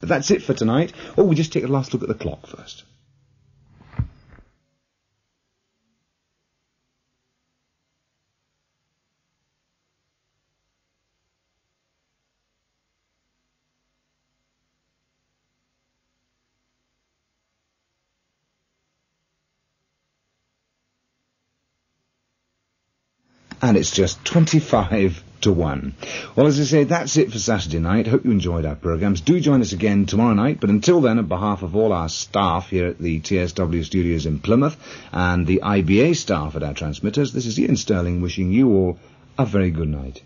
That's it for tonight. Oh, we just take a last look at the clock first. And it's just 25 to 1. Well, as I say, that's it for Saturday night. Hope you enjoyed our programmes. Do join us again tomorrow night, but until then, on behalf of all our staff here at the TSW studios in Plymouth and the IBA staff at our transmitters, this is Ian Sterling wishing you all a very good night.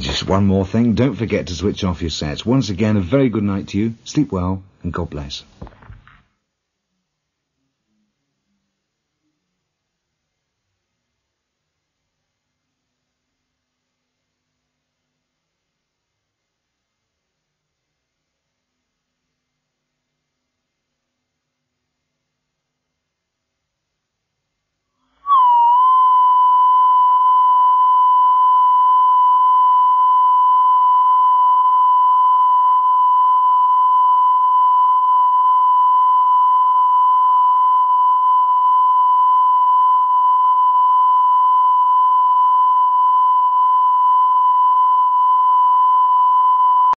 Just one more thing, don't forget to switch off your sets. Once again, a very good night to you. Sleep well, and God bless.